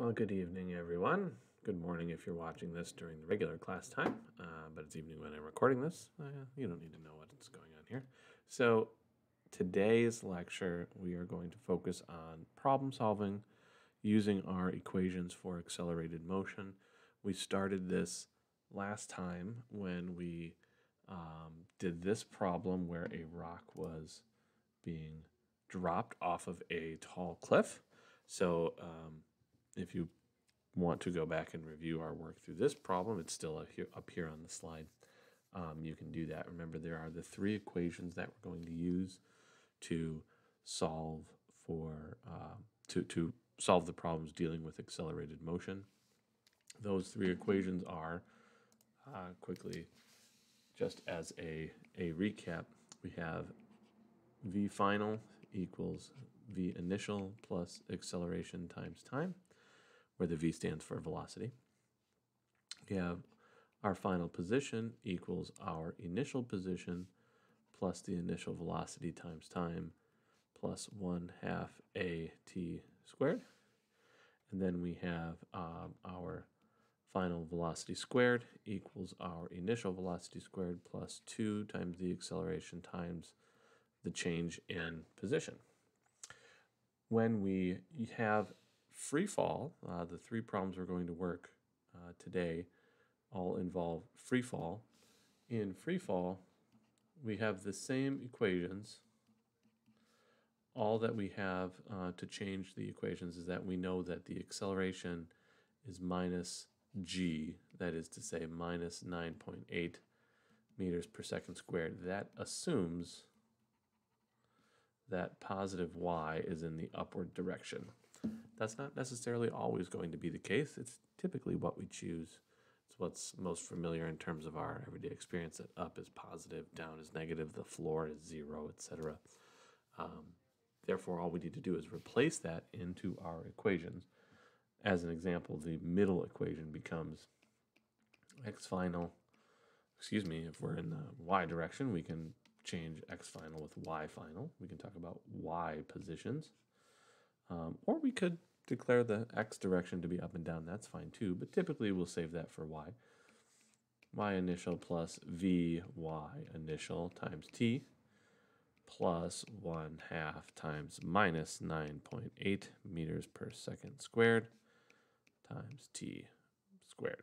Well, good evening, everyone. Good morning if you're watching this during the regular class time, uh, but it's evening when I'm recording this. Uh, you don't need to know what's going on here. So, today's lecture, we are going to focus on problem solving using our equations for accelerated motion. We started this last time when we um, did this problem where a rock was being dropped off of a tall cliff. So, um, if you want to go back and review our work through this problem, it's still up here, on the slide. Um, you can do that. Remember, there are the three equations that we're going to use to solve for uh, to to solve the problems dealing with accelerated motion. Those three equations are uh, quickly, just as a a recap, we have v final equals v initial plus acceleration times time where the v stands for velocity. We have our final position equals our initial position plus the initial velocity times time plus 1 half a t squared. And then we have um, our final velocity squared equals our initial velocity squared plus 2 times the acceleration times the change in position. When we have free fall, uh, the three problems we're going to work uh, today all involve free fall. In free fall, we have the same equations. All that we have uh, to change the equations is that we know that the acceleration is minus g, that is to say minus 9.8 meters per second squared. That assumes that positive y is in the upward direction. That's not necessarily always going to be the case. It's typically what we choose. It's what's most familiar in terms of our everyday experience that up is positive, down is negative, the floor is zero, etc. Um, therefore, all we need to do is replace that into our equations. As an example, the middle equation becomes x final. Excuse me, if we're in the y direction, we can change x final with y final. We can talk about y positions. Um, or we could declare the x direction to be up and down. That's fine too, but typically we'll save that for y. y initial plus vy initial times t plus 1 half times minus 9.8 meters per second squared times t squared.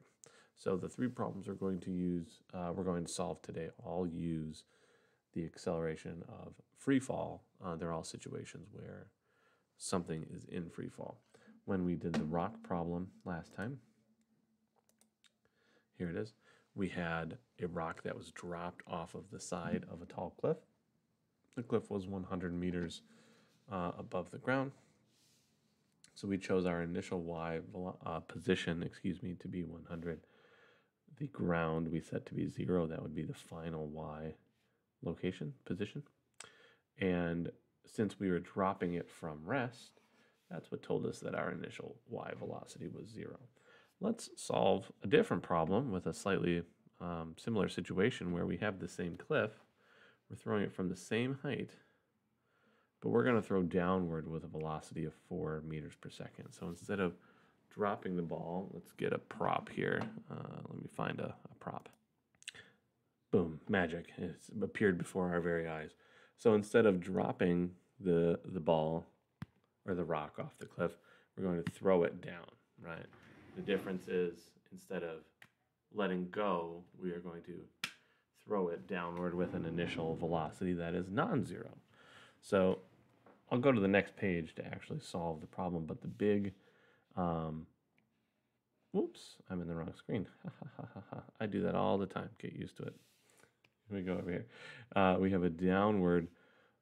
So the three problems we're going to use, uh, we're going to solve today all use the acceleration of free fall. Uh, they're all situations where something is in free fall. When we did the rock problem last time, here it is, we had a rock that was dropped off of the side of a tall cliff. The cliff was 100 meters uh, above the ground. So we chose our initial y uh, position, excuse me, to be 100. The ground we set to be zero. That would be the final y location position. And since we were dropping it from rest, that's what told us that our initial y velocity was zero. Let's solve a different problem with a slightly um, similar situation where we have the same cliff. We're throwing it from the same height, but we're going to throw downward with a velocity of 4 meters per second. So instead of dropping the ball, let's get a prop here. Uh, let me find a, a prop. Boom, magic. It's appeared before our very eyes. So instead of dropping the the ball or the rock off the cliff, we're going to throw it down, right? The difference is instead of letting go, we are going to throw it downward with an initial velocity that is non-zero. So I'll go to the next page to actually solve the problem, but the big, um, whoops, I'm in the wrong screen. I do that all the time. Get used to it. We go over here. Uh, we have a downward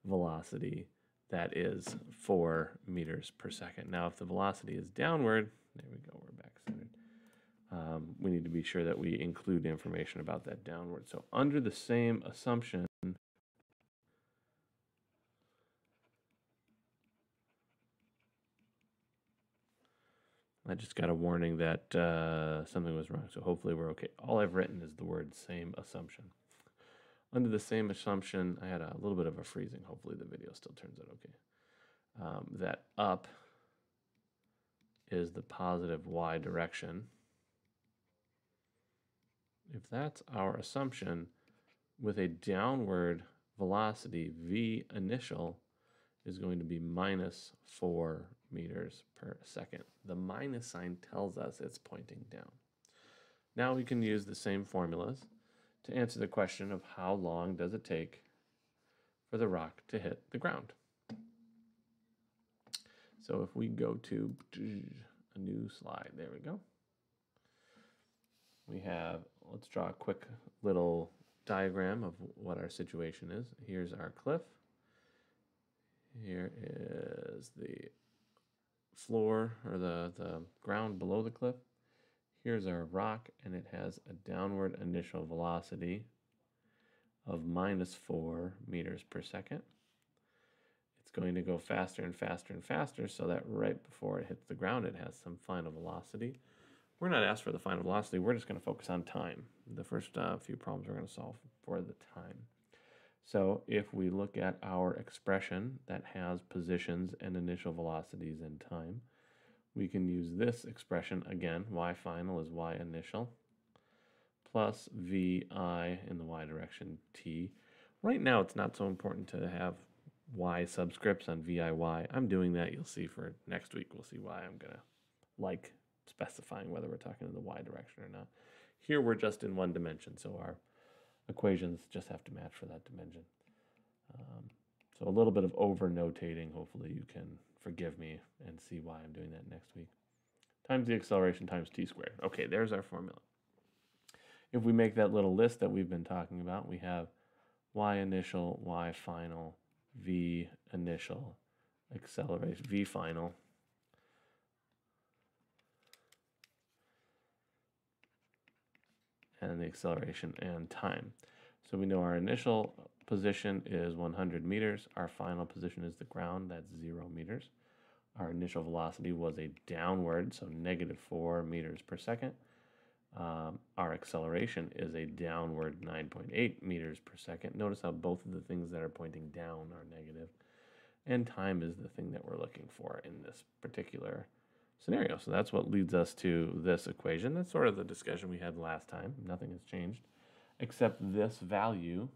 velocity that is 4 meters per second. Now, if the velocity is downward, there we go, we're back centered. Um, we need to be sure that we include information about that downward. So under the same assumption, I just got a warning that uh, something was wrong, so hopefully we're okay. All I've written is the word same assumption. Under the same assumption, I had a little bit of a freezing. Hopefully the video still turns out okay. Um, that up is the positive y direction, if that's our assumption, with a downward velocity, v initial is going to be minus 4 meters per second. The minus sign tells us it's pointing down. Now we can use the same formulas to answer the question of how long does it take for the rock to hit the ground. So if we go to a new slide, there we go. We have, let's draw a quick little diagram of what our situation is. Here's our cliff. Here is the floor or the, the ground below the cliff. Here's our rock, and it has a downward initial velocity of minus 4 meters per second. It's going to go faster and faster and faster so that right before it hits the ground, it has some final velocity. We're not asked for the final velocity, we're just going to focus on time. The first uh, few problems we're going to solve for the time. So if we look at our expression that has positions and initial velocities in time, we can use this expression again, y final is y initial, plus vi in the y direction t. Right now it's not so important to have y subscripts on viy. I'm doing that, you'll see for next week, we'll see why I'm gonna like specifying whether we're talking in the y direction or not. Here we're just in one dimension, so our equations just have to match for that dimension. Um, so a little bit of over notating, hopefully you can forgive me and see why I'm doing that next week. Times the acceleration times t squared. Okay, there's our formula. If we make that little list that we've been talking about, we have y initial, y final, v initial, acceleration, v final, and the acceleration and time. So we know our initial position is 100 meters. Our final position is the ground, that's zero meters. Our initial velocity was a downward, so negative four meters per second. Um, our acceleration is a downward 9.8 meters per second. Notice how both of the things that are pointing down are negative. And time is the thing that we're looking for in this particular scenario. So that's what leads us to this equation. That's sort of the discussion we had last time. Nothing has changed except this value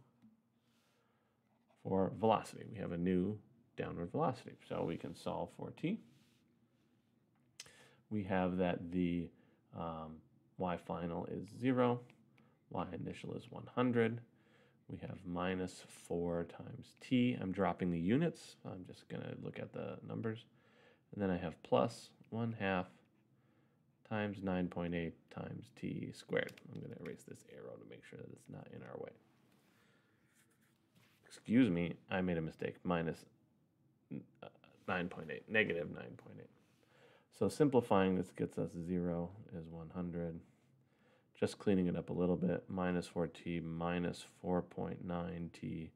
for velocity. We have a new downward velocity. So we can solve for t. We have that the um, y final is 0, y initial is 100. We have minus 4 times t. I'm dropping the units. I'm just going to look at the numbers. And then I have plus 1 half times 9.8 times t squared. I'm going to erase this arrow to make sure that it's not in our way excuse me, I made a mistake, uh, 9.8, negative 9.8. So simplifying this gets us 0 is 100. Just cleaning it up a little bit, minus 4t minus 4.9t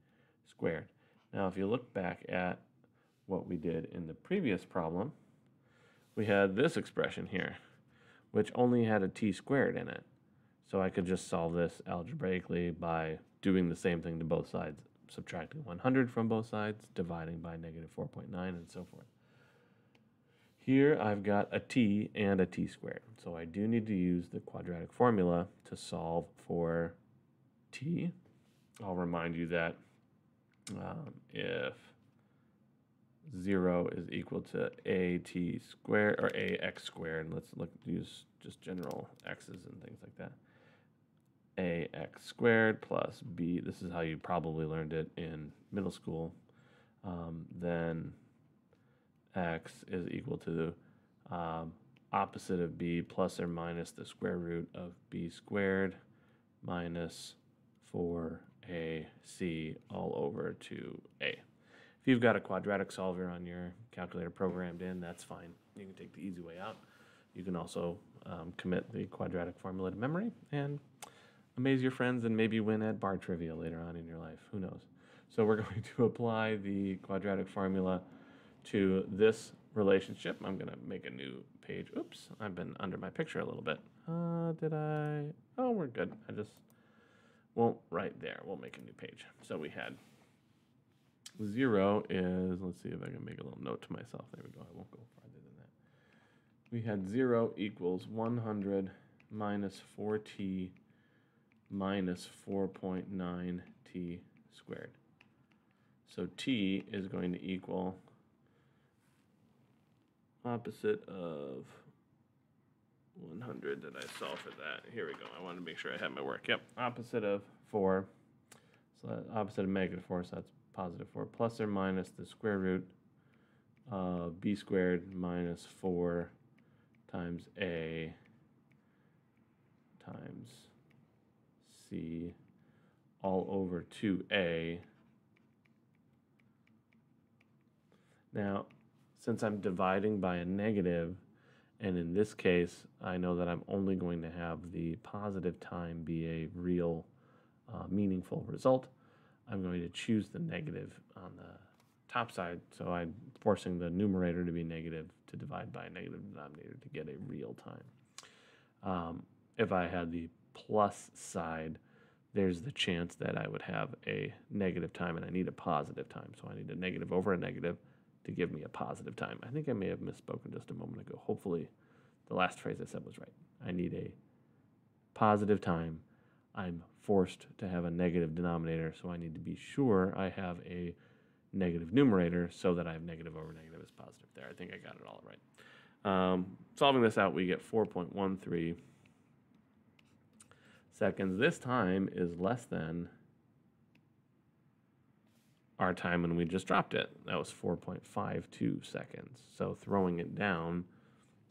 squared. Now if you look back at what we did in the previous problem, we had this expression here, which only had a t squared in it. So I could just solve this algebraically by doing the same thing to both sides subtracting 100 from both sides, dividing by negative 4.9, and so forth. Here I've got a t and a t squared. So I do need to use the quadratic formula to solve for t. I'll remind you that um, if 0 is equal to at squared or ax squared, let's look use just general x's and things like that ax squared plus b, this is how you probably learned it in middle school, um, then x is equal to um, opposite of b plus or minus the square root of b squared minus 4ac all over to a. If you've got a quadratic solver on your calculator programmed in, that's fine. You can take the easy way out. You can also um, commit the quadratic formula to memory and amaze your friends and maybe win at bar trivia later on in your life. Who knows? So we're going to apply the quadratic formula to this relationship. I'm going to make a new page. Oops, I've been under my picture a little bit. Uh, did I? Oh, we're good. I just won't right there. We'll make a new page. So we had zero is, let's see if I can make a little note to myself. There we go. I won't go farther than that. we had 0 equals 100 minus 4t minus 4.9t squared. So t is going to equal opposite of 100 that I solve for that. Here we go. I wanted to make sure I had my work. Yep, opposite of 4. So opposite of negative 4, so that's positive 4, plus or minus the square root of b squared minus 4 times a times all over 2a. Now, since I'm dividing by a negative, and in this case, I know that I'm only going to have the positive time be a real uh, meaningful result, I'm going to choose the negative on the top side. So I'm forcing the numerator to be negative to divide by a negative denominator to get a real time. Um, if I had the plus side, there's the chance that I would have a negative time and I need a positive time. So I need a negative over a negative to give me a positive time. I think I may have misspoken just a moment ago. Hopefully, the last phrase I said was right. I need a positive time. I'm forced to have a negative denominator, so I need to be sure I have a negative numerator so that I have negative over negative is positive there. I think I got it all right. Um, solving this out, we get 4.13 seconds. This time is less than our time when we just dropped it. That was 4.52 seconds. So throwing it down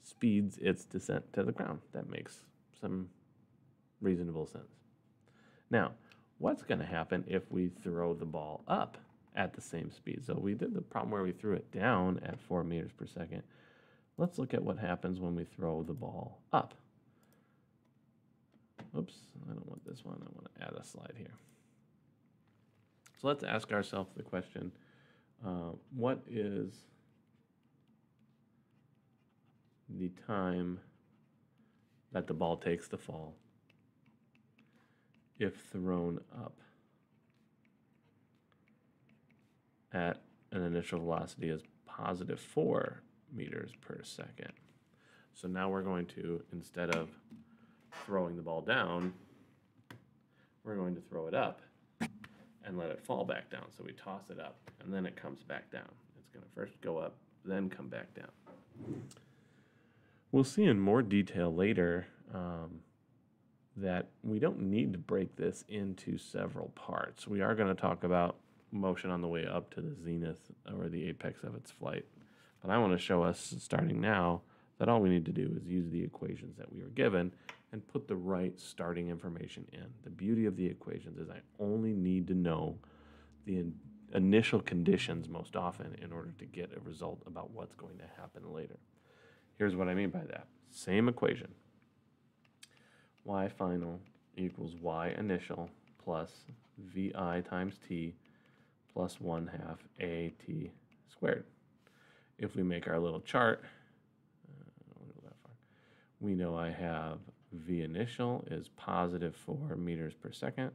speeds its descent to the ground. That makes some reasonable sense. Now, what's going to happen if we throw the ball up at the same speed? So we did the problem where we threw it down at 4 meters per second. Let's look at what happens when we throw the ball up. Oops, I don't want this one. I want to add a slide here. So let's ask ourselves the question, uh, what is the time that the ball takes to fall if thrown up at an initial velocity is positive 4 meters per second. So now we're going to, instead of throwing the ball down, we're going to throw it up and let it fall back down. So we toss it up and then it comes back down. It's going to first go up, then come back down. We'll see in more detail later um, that we don't need to break this into several parts. We are going to talk about motion on the way up to the zenith or the apex of its flight. But I want to show us starting now that all we need to do is use the equations that we were given and put the right starting information in. The beauty of the equations is I only need to know the in initial conditions most often in order to get a result about what's going to happen later. Here's what I mean by that. Same equation. y final equals y initial plus vi times t plus 1 half at squared. If we make our little chart, uh, we know I have v initial is positive 4 meters per second.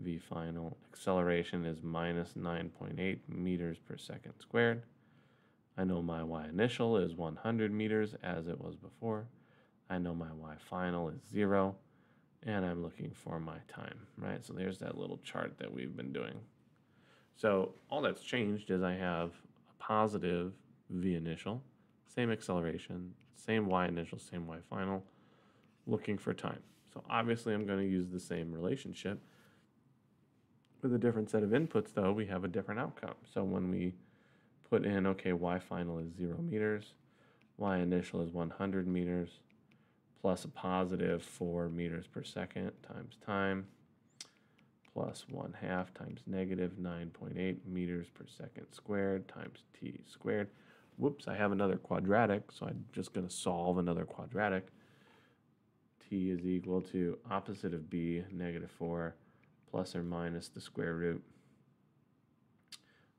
v final acceleration is minus 9.8 meters per second squared. I know my y initial is 100 meters as it was before. I know my y final is 0. And I'm looking for my time, right? So there's that little chart that we've been doing. So all that's changed is I have a positive v initial, same acceleration, same y initial, same y final, looking for time. So obviously I'm going to use the same relationship. With a different set of inputs though, we have a different outcome. So when we put in, okay, y final is 0 meters, y initial is 100 meters, plus a positive 4 meters per second times time, plus 1 half times negative 9.8 meters per second squared times t squared. Whoops, I have another quadratic, so I'm just going to solve another quadratic t is equal to opposite of b, negative 4, plus or minus the square root.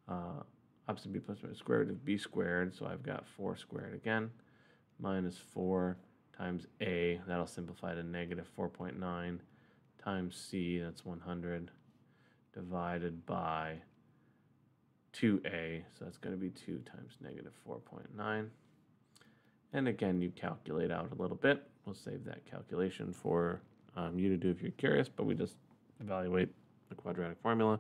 Uh, opposite b plus minus square root of b squared, so I've got 4 squared again, minus 4 times a, that'll simplify to negative 4.9 times c, that's 100, divided by 2a, so that's going to be 2 times negative 4.9. And again, you calculate out a little bit. We'll save that calculation for um, you to do if you're curious, but we just evaluate the quadratic formula.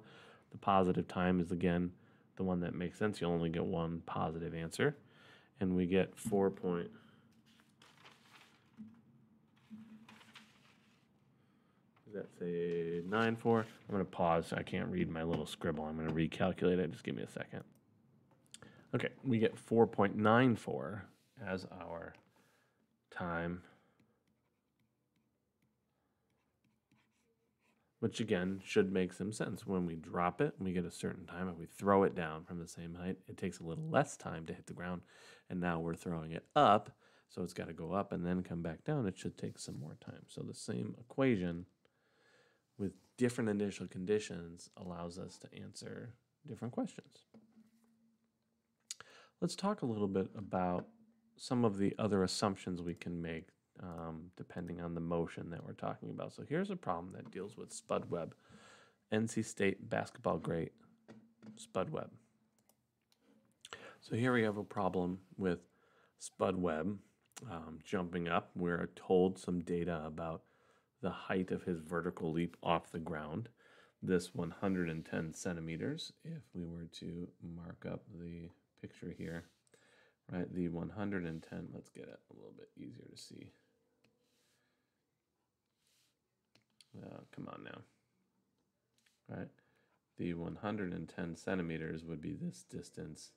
The positive time is again the one that makes sense. You'll only get one positive answer. And we get 4 point. Does that say 9 4? I'm going to pause. I can't read my little scribble. I'm going to recalculate it. Just give me a second. Okay, we get 4.94 as our time which again should make some sense. When we drop it, we get a certain time. If we throw it down from the same height, it takes a little less time to hit the ground. And now we're throwing it up, so it's got to go up and then come back down. It should take some more time. So the same equation with different initial conditions allows us to answer different questions. Let's talk a little bit about some of the other assumptions we can make um, depending on the motion that we're talking about. So here's a problem that deals with Spud Webb, NC State basketball great Spud Webb. So here we have a problem with Spud Webb um, jumping up. We're told some data about the height of his vertical leap off the ground. This 110 centimeters, if we were to mark up the picture here, right? The 110, let's get it a little bit easier to see. Uh, come on now. Right? The 110 centimeters would be this distance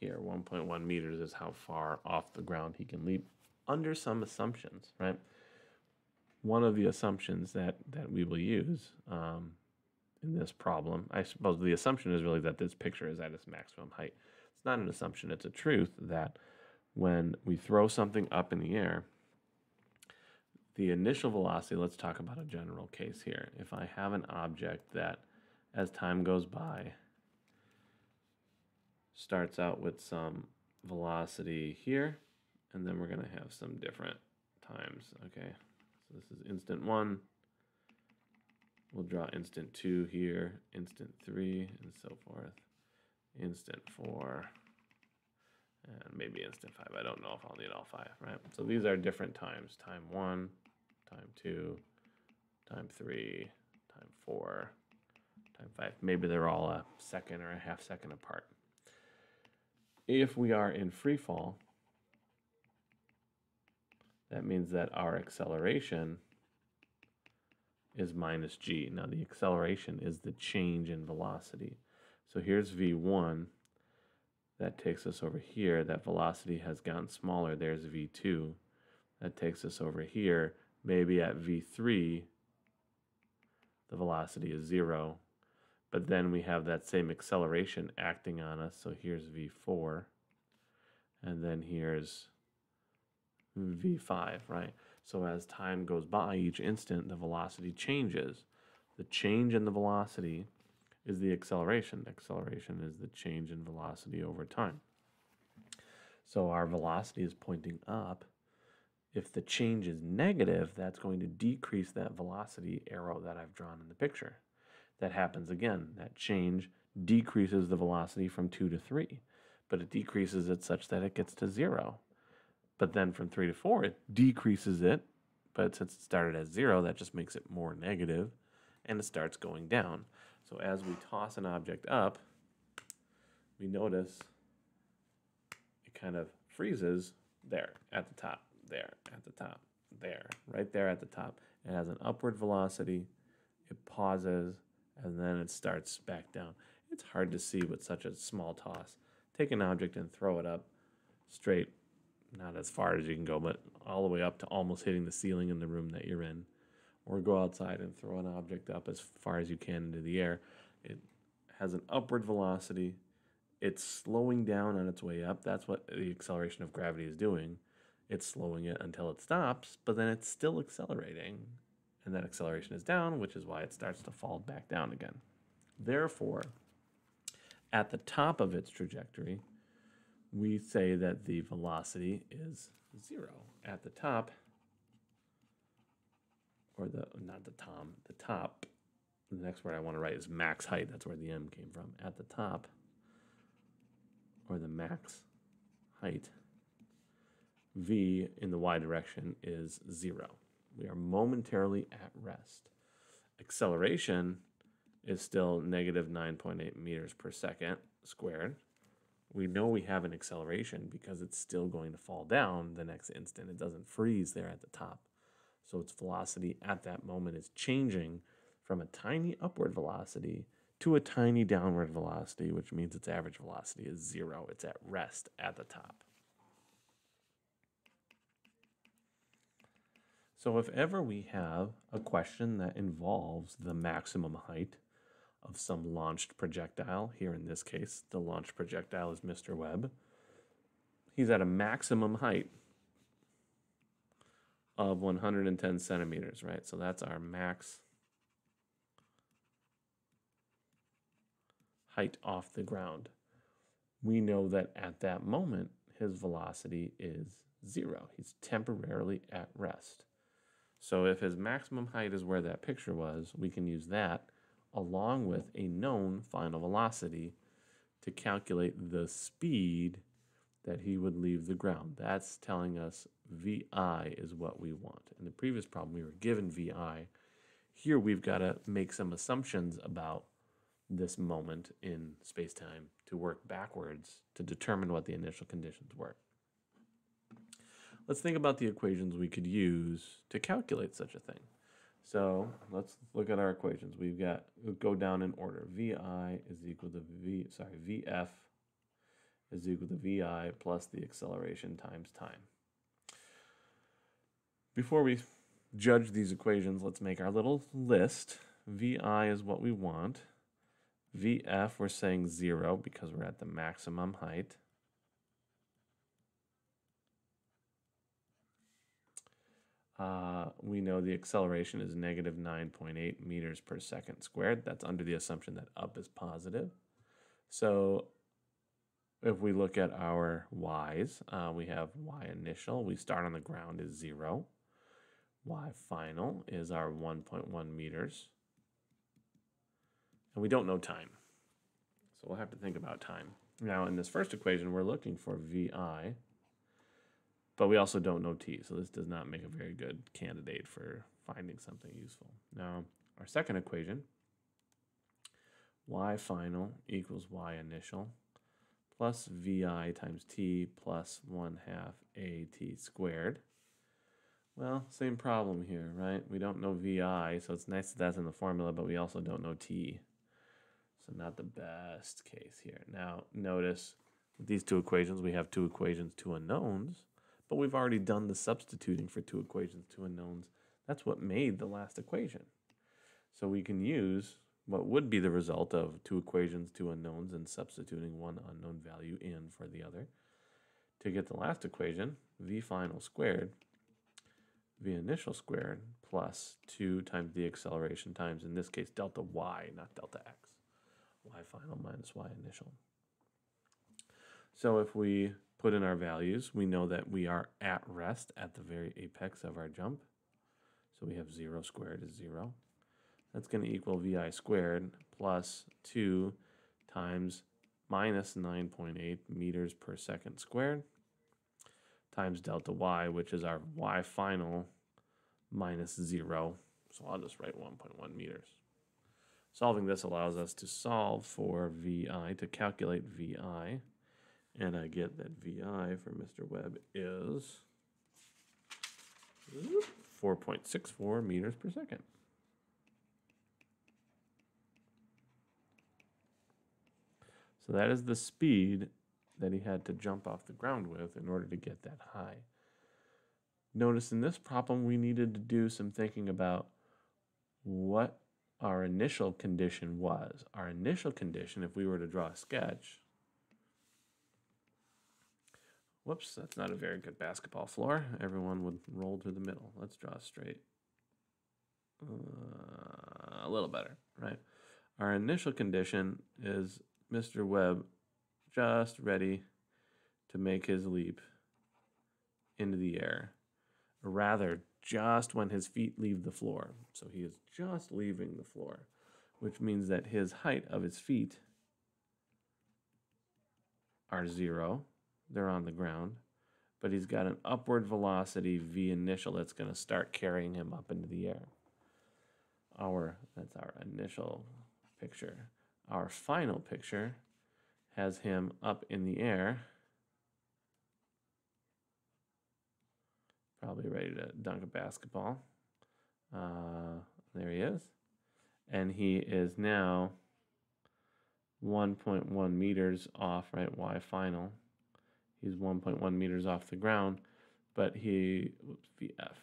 here. 1.1 meters is how far off the ground he can leap under some assumptions, right? One of the assumptions that, that we will use um, in this problem, I suppose the assumption is really that this picture is at its maximum height. It's not an assumption, it's a truth that when we throw something up in the air, the initial velocity, let's talk about a general case here. If I have an object that, as time goes by, starts out with some velocity here, and then we're going to have some different times, okay? So this is instant one. We'll draw instant two here, instant three, and so forth. Instant four, and maybe instant five. I don't know if I'll need all five, right? So these are different times. Time one, time two, time three, time four, time five. Maybe they're all a second or a half second apart. If we are in free fall, that means that our acceleration is minus g. Now the acceleration is the change in velocity. So here's v1. That takes us over here. That velocity has gotten smaller. There's v2. That takes us over here. Maybe at v3, the velocity is 0. But then we have that same acceleration acting on us. So here's v4. And then here's v5, right? So as time goes by, each instant, the velocity changes. The change in the velocity is the acceleration. Acceleration is the change in velocity over time. So our velocity is pointing up. If the change is negative, that's going to decrease that velocity arrow that I've drawn in the picture. That happens again. That change decreases the velocity from 2 to 3, but it decreases it such that it gets to 0. But then from 3 to 4, it decreases it, but since it started at 0, that just makes it more negative, and it starts going down. So as we toss an object up, we notice it kind of freezes there at the top, there at the top, there, right there at the top. It has an upward velocity, it pauses, and then it starts back down. It's hard to see with such a small toss. Take an object and throw it up straight, not as far as you can go, but all the way up to almost hitting the ceiling in the room that you're in or go outside and throw an object up as far as you can into the air. It has an upward velocity. It's slowing down on its way up. That's what the acceleration of gravity is doing. It's slowing it until it stops, but then it's still accelerating. And that acceleration is down, which is why it starts to fall back down again. Therefore, at the top of its trajectory, we say that the velocity is zero. At the top, or the not the tom, the top. The next word I want to write is max height. That's where the m came from. At the top, or the max height v in the y direction is 0. We are momentarily at rest. Acceleration is still negative 9.8 meters per second squared. We know we have an acceleration because it's still going to fall down the next instant. It doesn't freeze there at the top. So its velocity at that moment is changing from a tiny upward velocity to a tiny downward velocity, which means its average velocity is zero. It's at rest at the top. So if ever we have a question that involves the maximum height of some launched projectile, here in this case, the launched projectile is Mr. Webb, he's at a maximum height of 110 centimeters, right? So that's our max height off the ground. We know that at that moment, his velocity is zero. He's temporarily at rest. So if his maximum height is where that picture was, we can use that along with a known final velocity to calculate the speed that he would leave the ground. That's telling us VI is what we want. In the previous problem, we were given VI. Here, we've got to make some assumptions about this moment in space-time to work backwards to determine what the initial conditions were. Let's think about the equations we could use to calculate such a thing. So let's look at our equations. We've got, we'll go down in order. VI is equal to V, sorry, VF is equal to VI plus the acceleration times time. Before we judge these equations, let's make our little list. VI is what we want. VF, we're saying zero because we're at the maximum height. Uh, we know the acceleration is negative 9.8 meters per second squared. That's under the assumption that up is positive. So if we look at our y's, uh, we have y initial. We start on the ground is 0. y final is our 1.1 meters. And we don't know time. So we'll have to think about time. Now in this first equation, we're looking for vi, but we also don't know t. So this does not make a very good candidate for finding something useful. Now our second equation, y final equals y initial plus vi times t plus 1 half at squared. Well, same problem here, right? We don't know vi, so it's nice that that's in the formula, but we also don't know t. So not the best case here. Now notice with these two equations, we have two equations, two unknowns, but we've already done the substituting for two equations, two unknowns. That's what made the last equation. So we can use what would be the result of two equations, two unknowns, and substituting one unknown value in for the other. To get the last equation, v final squared, v initial squared, plus 2 times the acceleration times, in this case, delta y, not delta x y final minus y initial. So if we put in our values, we know that we are at rest at the very apex of our jump. So we have 0 squared is 0. That's going to equal vi squared plus 2 times minus 9.8 meters per second squared times delta y, which is our y final minus 0. So I'll just write 1.1 meters. Solving this allows us to solve for VI, to calculate VI, and I get that VI for Mr. Webb is 4.64 meters per second. So that is the speed that he had to jump off the ground with in order to get that high. Notice in this problem, we needed to do some thinking about what our initial condition was. Our initial condition, if we were to draw a sketch, whoops, that's not a very good basketball floor. Everyone would roll to the middle. Let's draw straight. Uh, a little better, right? Our initial condition is Mr. Webb just ready to make his leap into the air. Or rather, just when his feet leave the floor. So he is just leaving the floor, which means that his height of his feet are zero. They're on the ground. but he's got an upward velocity v initial that's going to start carrying him up into the air. Our that's our initial picture. Our final picture has him up in the air, probably ready to dunk a basketball. Uh, there he is. And he is now 1.1 meters off, right? Y final. He's 1.1 meters off the ground, but he, whoops, VF,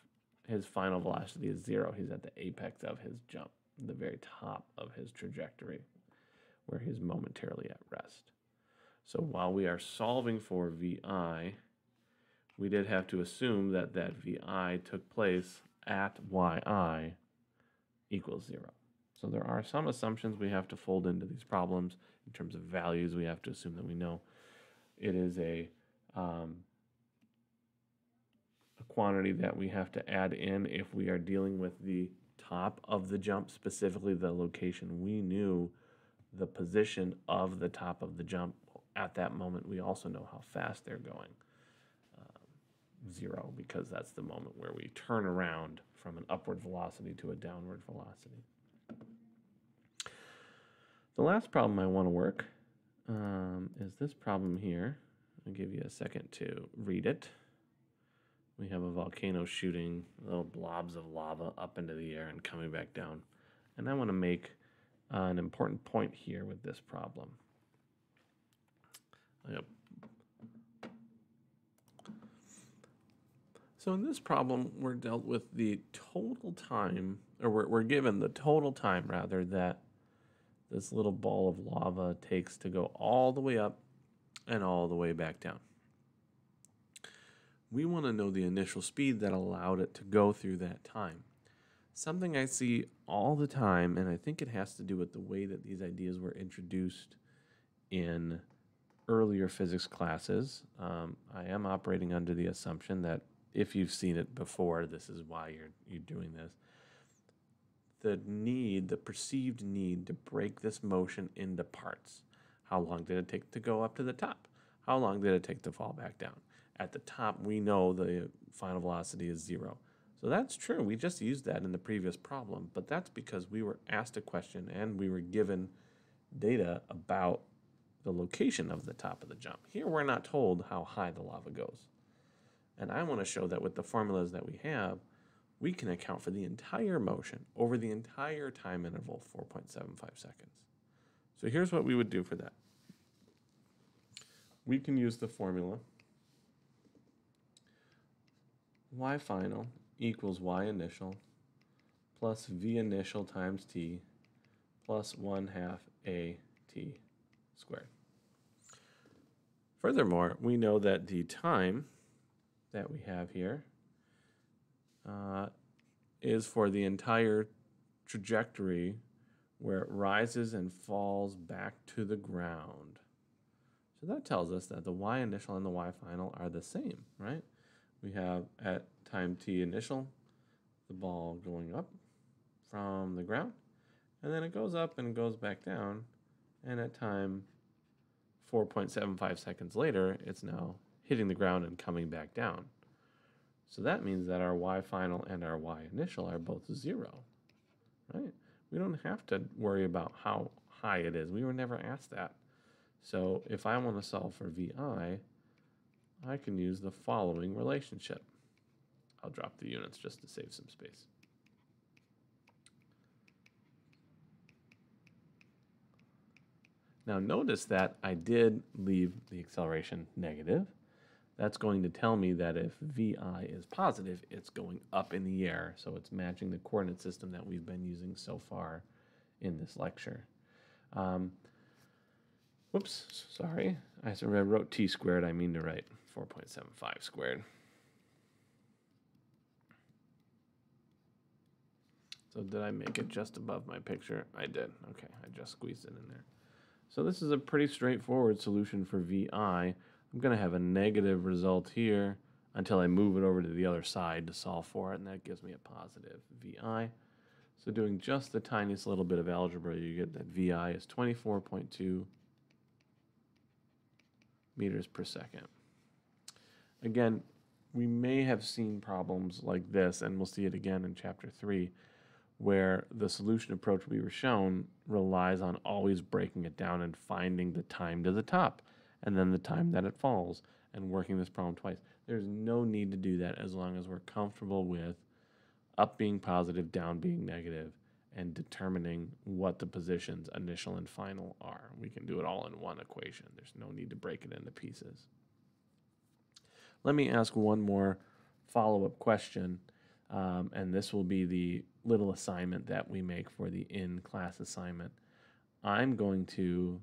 his final velocity is zero. He's at the apex of his jump, the very top of his trajectory, where he's momentarily at rest. So while we are solving for VI, we did have to assume that that VI took place at YI equals zero. So there are some assumptions we have to fold into these problems in terms of values. We have to assume that we know it is a um, a quantity that we have to add in if we are dealing with the top of the jump, specifically the location. We knew the position of the top of the jump at that moment. We also know how fast they're going. Um, zero, because that's the moment where we turn around from an upward velocity to a downward velocity. The last problem I want to work um, is this problem here. I'll give you a second to read it. We have a volcano shooting little blobs of lava up into the air and coming back down. And I want to make uh, an important point here with this problem. Yep. So in this problem, we're dealt with the total time, or we're, we're given the total time rather that this little ball of lava takes to go all the way up and all the way back down. We want to know the initial speed that allowed it to go through that time. Something I see all the time, and I think it has to do with the way that these ideas were introduced in earlier physics classes. Um, I am operating under the assumption that if you've seen it before, this is why you're, you're doing this the need, the perceived need to break this motion into parts. How long did it take to go up to the top? How long did it take to fall back down? At the top, we know the final velocity is zero. So that's true. We just used that in the previous problem, but that's because we were asked a question and we were given data about the location of the top of the jump. Here, we're not told how high the lava goes. And I want to show that with the formulas that we have, we can account for the entire motion over the entire time interval, 4.75 seconds. So here's what we would do for that. We can use the formula y final equals y initial plus v initial times t plus 1 half a t squared. Furthermore, we know that the time that we have here uh, is for the entire trajectory where it rises and falls back to the ground. So that tells us that the y initial and the y final are the same, right? We have at time t initial, the ball going up from the ground, and then it goes up and goes back down, and at time 4.75 seconds later, it's now hitting the ground and coming back down. So that means that our y final and our y initial are both zero, right? We don't have to worry about how high it is. We were never asked that. So if I want to solve for VI, I can use the following relationship. I'll drop the units just to save some space. Now notice that I did leave the acceleration negative that's going to tell me that if VI is positive, it's going up in the air. So it's matching the coordinate system that we've been using so far in this lecture. Um, whoops, sorry. I wrote t squared. I mean to write 4.75 squared. So did I make it just above my picture? I did. Okay, I just squeezed it in there. So this is a pretty straightforward solution for VI. I'm going to have a negative result here until I move it over to the other side to solve for it, and that gives me a positive VI. So doing just the tiniest little bit of algebra, you get that VI is 24.2 meters per second. Again, we may have seen problems like this, and we'll see it again in chapter three, where the solution approach we were shown relies on always breaking it down and finding the time to the top and then the time that it falls and working this problem twice. There's no need to do that as long as we're comfortable with up being positive, down being negative, and determining what the positions, initial and final, are. We can do it all in one equation. There's no need to break it into pieces. Let me ask one more follow up question, um, and this will be the little assignment that we make for the in class assignment. I'm going to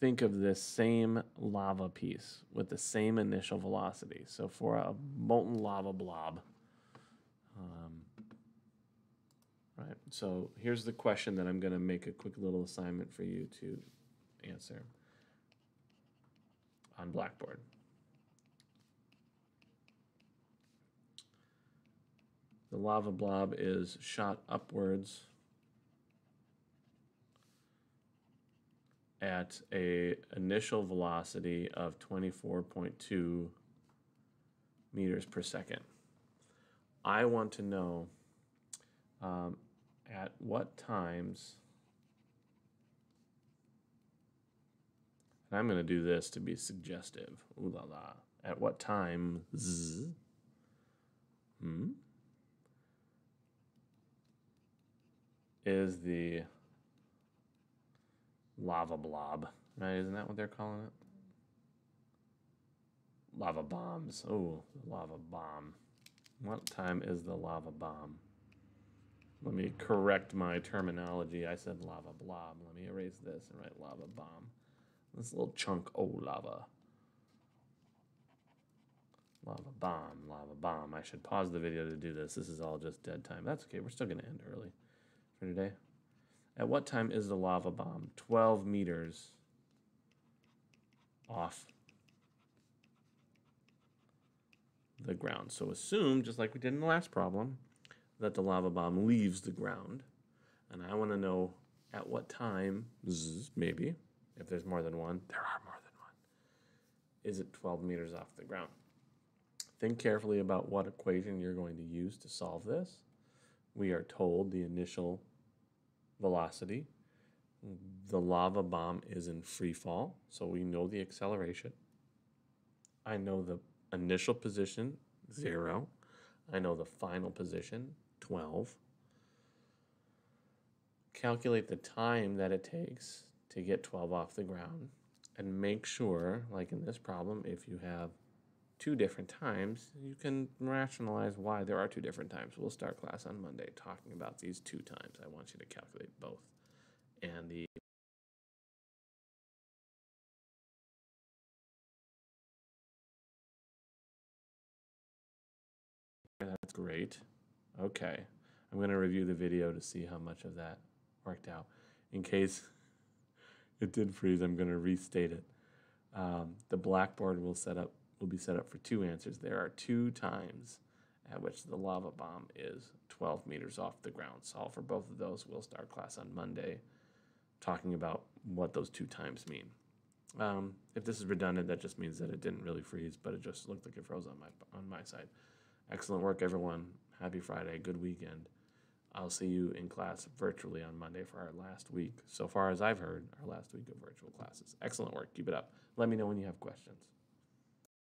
think of this same lava piece with the same initial velocity. So for a molten lava blob, um, right, so here's the question that I'm going to make a quick little assignment for you to answer on Blackboard. The lava blob is shot upwards at a initial velocity of 24.2 meters per second. I want to know um, at what times, and I'm going to do this to be suggestive. Ooh la la. At what times hmm, is the lava blob, right? Isn't that what they're calling it? Lava bombs. Oh, lava bomb. What time is the lava bomb? Let me correct my terminology. I said lava blob. Let me erase this and write lava bomb. This little chunk, oh, lava. Lava bomb, lava bomb. I should pause the video to do this. This is all just dead time. That's okay. We're still going to end early for today. At what time is the lava bomb? 12 meters off the ground. So assume, just like we did in the last problem, that the lava bomb leaves the ground. And I want to know at what time, maybe, if there's more than one, there are more than one, is it 12 meters off the ground? Think carefully about what equation you're going to use to solve this. We are told the initial velocity. The lava bomb is in free fall, so we know the acceleration. I know the initial position, 0. I know the final position, 12. Calculate the time that it takes to get 12 off the ground and make sure, like in this problem, if you have two different times, you can rationalize why there are two different times. We'll start class on Monday talking about these two times. I want you to calculate both. And the That's great. Okay. I'm going to review the video to see how much of that worked out. In case it did freeze, I'm going to restate it. Um, the Blackboard will set up will be set up for two answers. There are two times at which the lava bomb is 12 meters off the ground. Solve for both of those. We'll start class on Monday talking about what those two times mean. Um, if this is redundant, that just means that it didn't really freeze, but it just looked like it froze on my on my side. Excellent work, everyone. Happy Friday. Good weekend. I'll see you in class virtually on Monday for our last week. So far as I've heard, our last week of virtual classes. Excellent work. Keep it up. Let me know when you have questions.